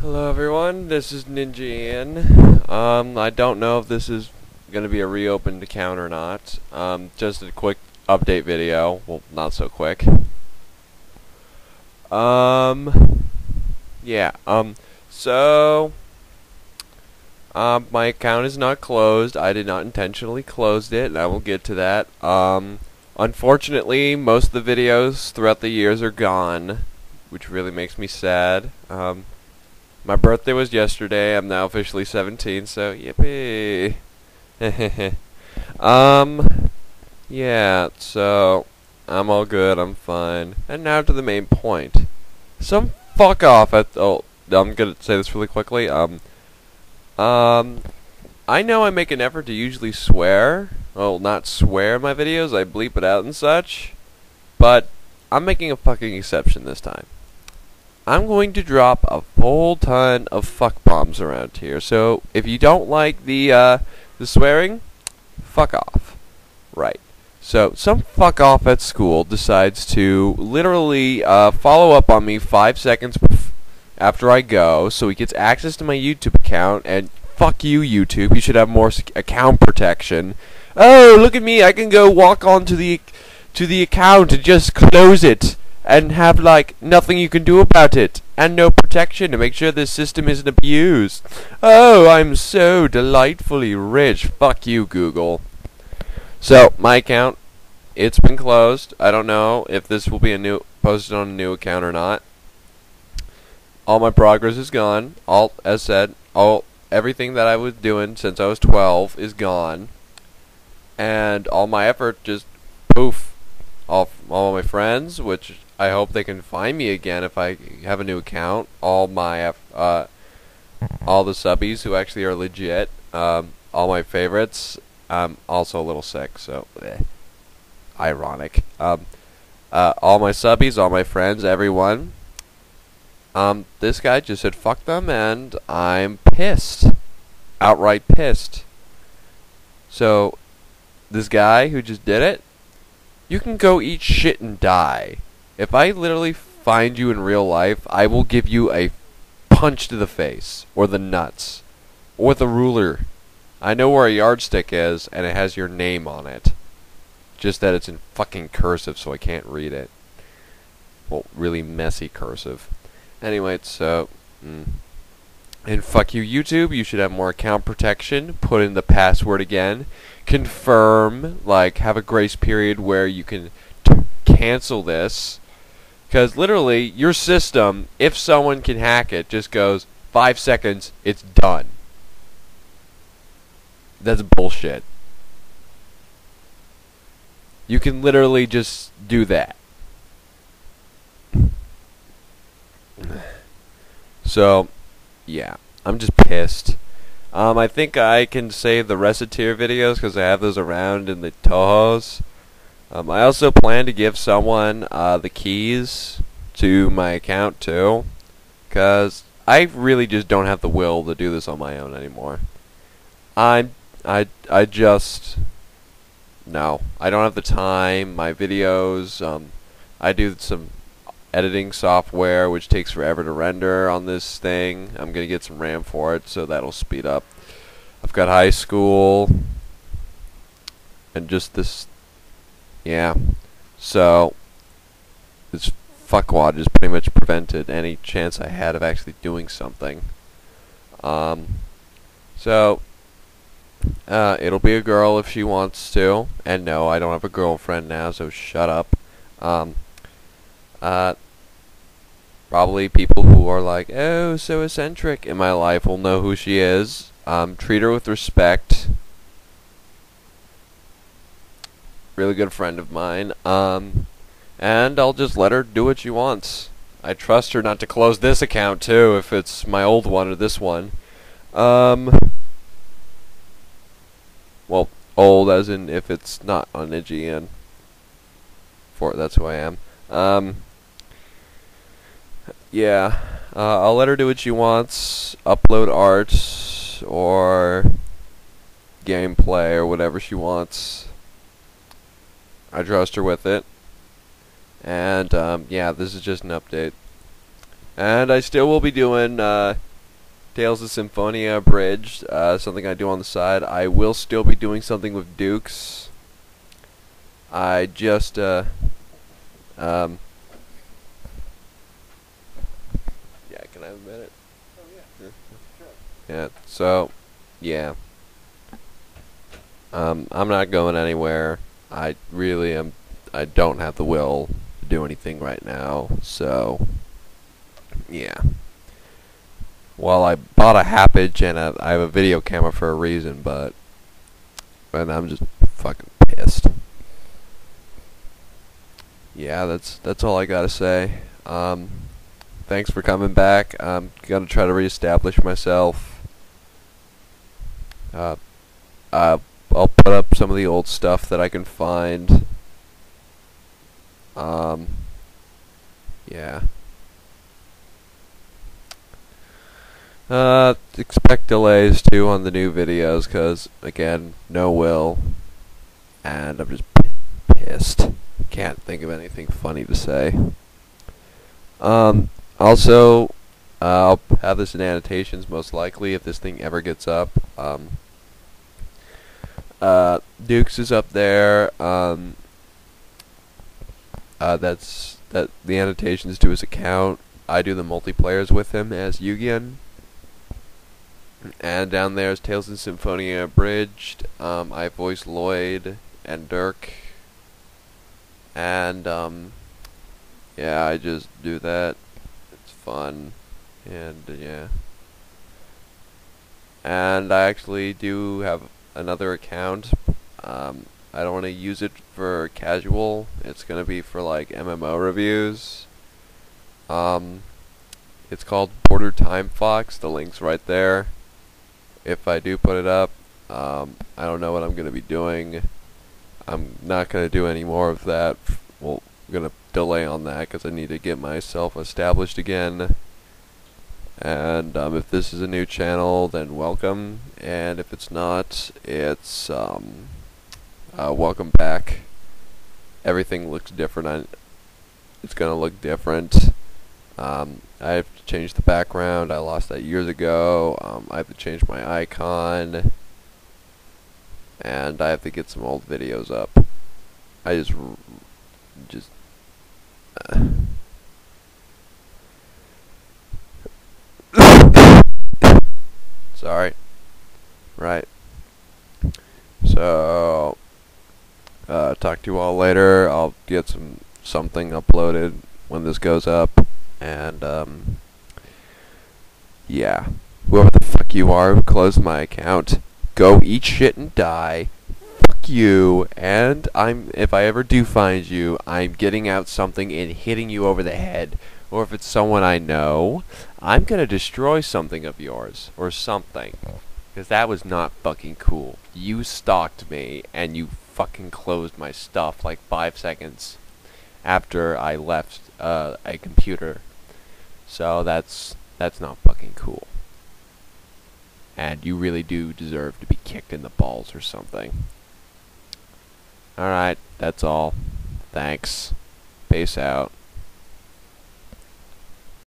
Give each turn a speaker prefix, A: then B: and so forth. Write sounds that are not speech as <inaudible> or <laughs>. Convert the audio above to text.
A: Hello everyone, this is Ninja Ian. Um, I don't know if this is going to be a reopened account or not. Um, just a quick update video. Well, not so quick. Um, yeah, um, so, um, my account is not closed. I did not intentionally close it, and I will get to that. Um, unfortunately, most of the videos throughout the years are gone, which really makes me sad. Um, my birthday was yesterday. I'm now officially 17, so yippee. <laughs> um, yeah, so I'm all good. I'm fine. And now to the main point. Some fuck off at oh, I'm gonna say this really quickly. Um, um, I know I make an effort to usually swear. Well, not swear in my videos. I bleep it out and such. But I'm making a fucking exception this time. I'm going to drop a whole ton of fuck bombs around here. So if you don't like the uh, the swearing, fuck off. Right. So some fuck off at school decides to literally uh, follow up on me five seconds after I go, so he gets access to my YouTube account. And fuck you, YouTube. You should have more account protection. Oh, look at me! I can go walk onto the to the account and just close it and have like nothing you can do about it and no protection to make sure this system isn't abused. Oh, I'm so delightfully rich. Fuck you, Google. So, my account it's been closed. I don't know if this will be a new posted on a new account or not. All my progress is gone. All as said, all everything that I was doing since I was 12 is gone. And all my effort just poof all my friends, which I hope they can find me again if I have a new account. All my uh, all the subbies who actually are legit. Um, all my favorites. I'm also a little sick, so eh. ironic. Um, uh, all my subbies, all my friends, everyone. Um, this guy just said fuck them, and I'm pissed, outright pissed. So, this guy who just did it, you can go eat shit and die. If I literally find you in real life, I will give you a punch to the face, or the nuts, or with a ruler. I know where a yardstick is, and it has your name on it. Just that it's in fucking cursive, so I can't read it. Well, really messy cursive. Anyway, so. Mm. And fuck you, YouTube. You should have more account protection. Put in the password again. Confirm. Like, have a grace period where you can cancel this because literally, your system, if someone can hack it, just goes five seconds, it's done. That's bullshit. You can literally just do that. <sighs> So, yeah, I'm just pissed. Um, I think I can save the Reciteer videos because I have those around in the Tohos. Um, I also plan to give someone uh, the keys to my account too, because I really just don't have the will to do this on my own anymore. I'm I I just no, I don't have the time. My videos, um, I do some editing software which takes forever to render on this thing. I'm gonna get some RAM for it, so that'll speed up. I've got high school and just this yeah. So, this fuckwad just pretty much prevented any chance I had of actually doing something. Um, so, uh, it'll be a girl if she wants to. And no, I don't have a girlfriend now, so shut up. Um, uh, probably people who are like, oh, so eccentric in my life will know who she is. Um, treat her with respect. really good friend of mine. Um, and I'll just let her do what she wants. I trust her not to close this account too, if it's my old one or this one. Um, well, old as in if it's not on IGN. For that's who I am. Um, yeah, uh, I'll let her do what she wants. Upload art or gameplay or whatever she wants. I trust her with it. And um, yeah, this is just an update. And I still will be doing uh, Tales of Symphonia Abridged, uh, something I do on the side. I will still be doing something with Dukes. I just, uh, um, yeah, can I have a minute?
B: Oh, yeah. Sure.
A: Yeah, so, yeah. Um, I'm not going anywhere. I really am, I don't have the will to do anything right now, so, yeah. Well, I bought a Hauppauge and a, I have a video camera for a reason, but, and I'm just fucking pissed. Yeah, that's that's all I gotta say. Um, thanks for coming back. I'm gonna try to reestablish myself. Uh, I'll put up some of the old stuff that I can find. Um, yeah. Uh, expect delays too on the new videos, cause again, no will, and I'm just pissed. Can't think of anything funny to say. Um, also, uh, I'll have this in annotations most likely if this thing ever gets up. Um, uh, Dukes is up there. Um, uh, that's that the annotations to his account. I do the multiplayers with him as Yugian. And down there is Tales of Symphonia Abridged. Um, I voice Lloyd and Dirk. And um, yeah, I just do that. Fun, and yeah. And I actually do have another account. Um, I don't want to use it for casual. It's gonna be for like MMO reviews. Um, it's called Border Time Fox. The link's right there. If I do put it up, um, I don't know what I'm gonna be doing. I'm not gonna do any more of that. Well, I'm gonna delay on that because I need to get myself established again. And um, if this is a new channel, then welcome. And if it's not, it's um, uh, welcome back. Everything looks different. I, it's gonna look different. Um, I have to change the background. I lost that years ago. Um, I have to change my icon. And I have to get some old videos up. I just, just. <coughs> Sorry. Right. So, uh, talk to you all later. I'll get some something uploaded when this goes up, and um, yeah, whoever the fuck you are who closed my account, go eat shit and die. You. And I'm if I ever do find you, I'm getting out something and hitting you over the head. Or if it's someone I know, I'm gonna destroy something of yours or something. Because that was not fucking cool. You stalked me and you fucking closed my stuff like five seconds after I left uh, a computer. So that's that's not fucking cool. And you really do deserve to be kicked in the balls or something. Alright, that's all. Thanks. Peace out.